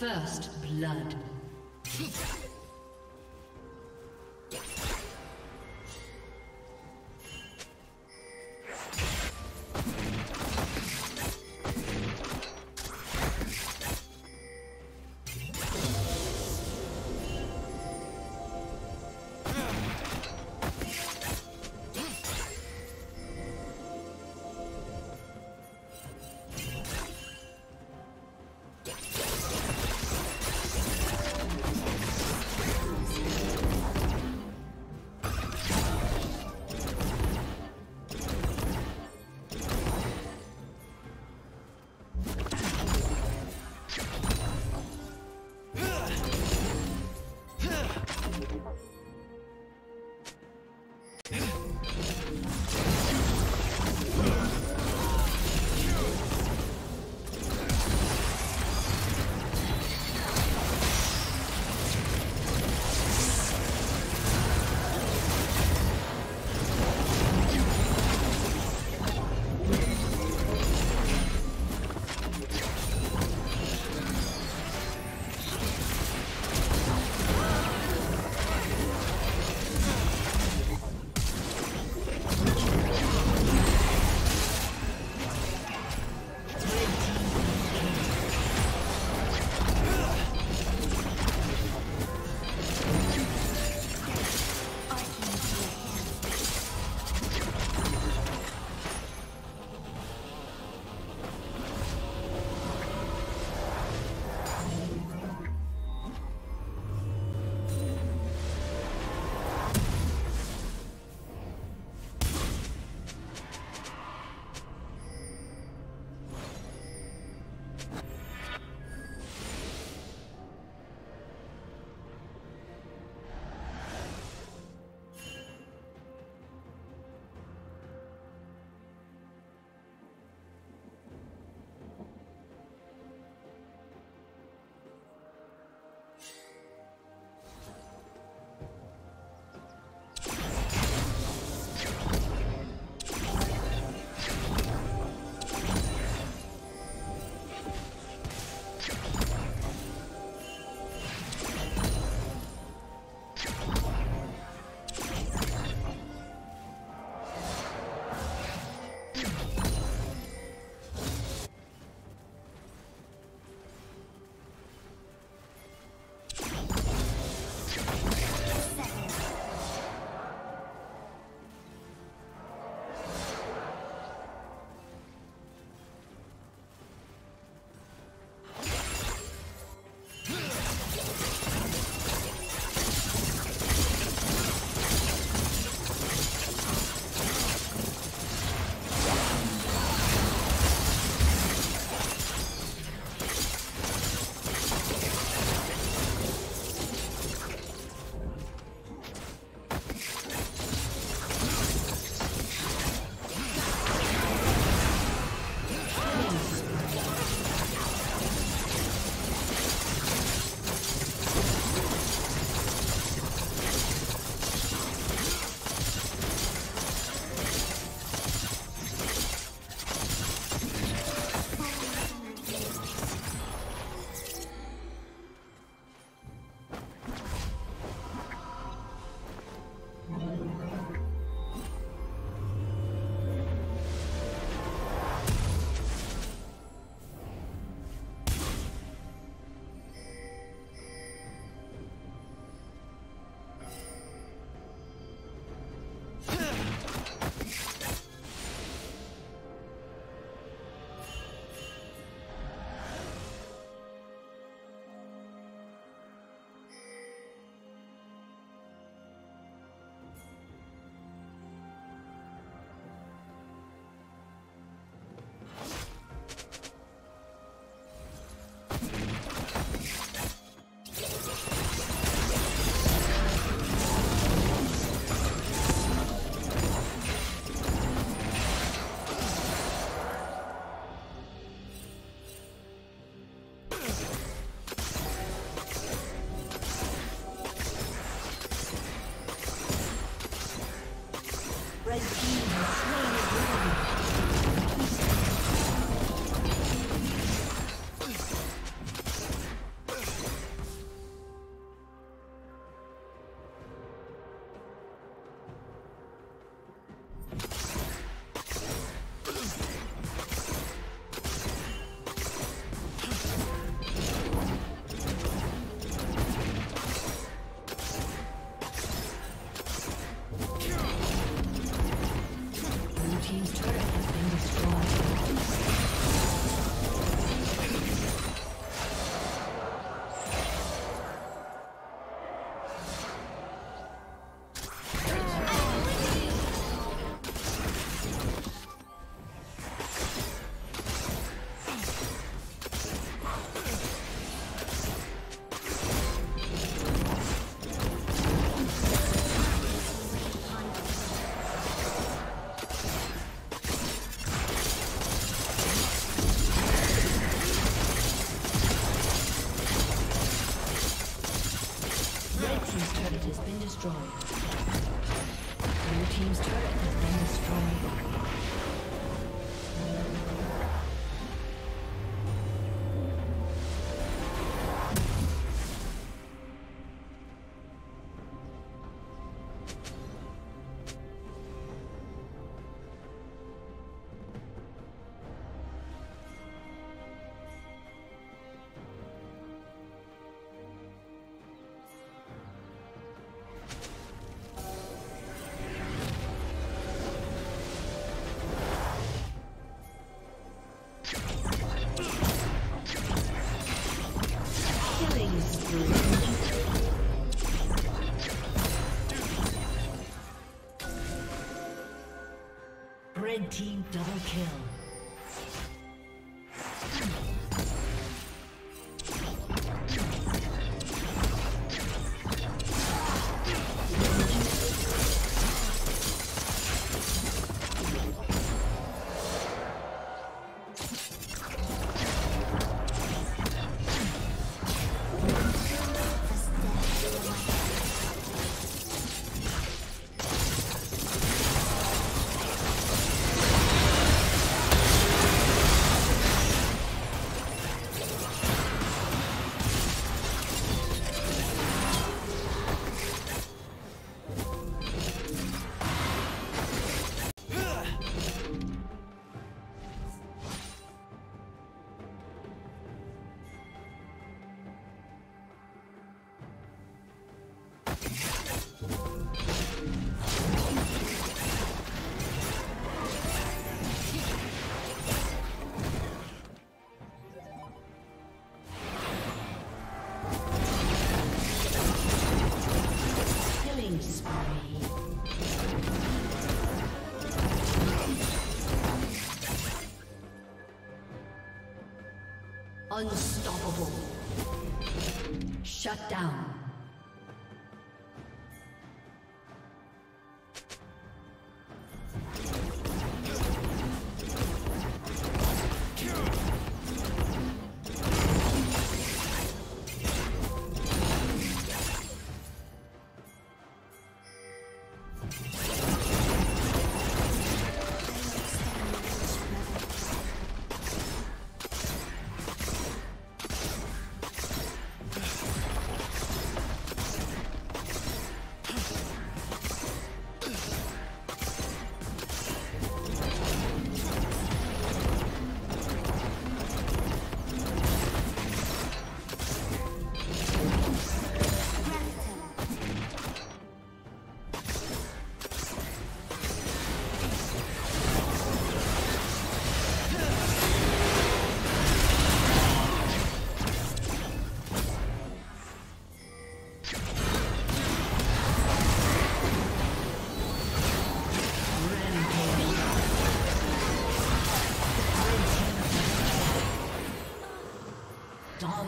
First blood. Unstoppable. Shut down.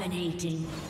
Dominating.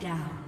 down.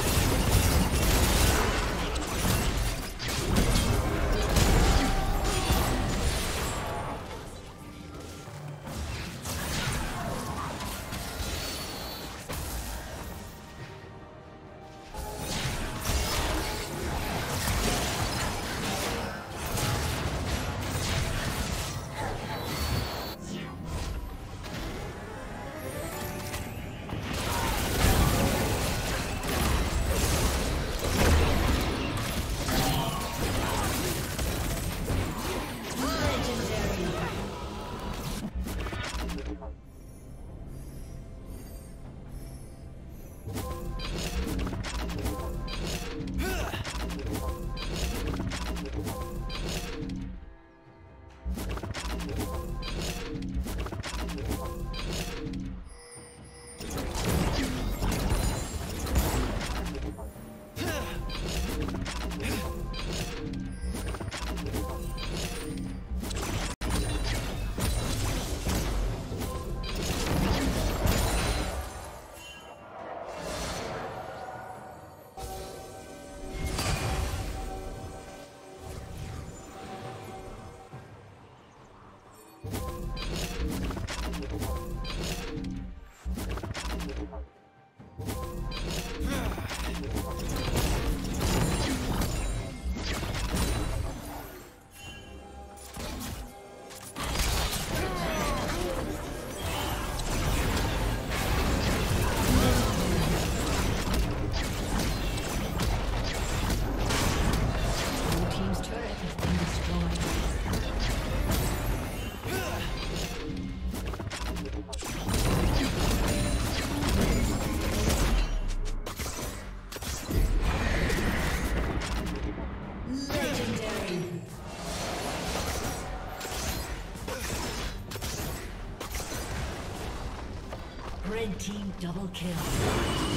Double kill.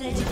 A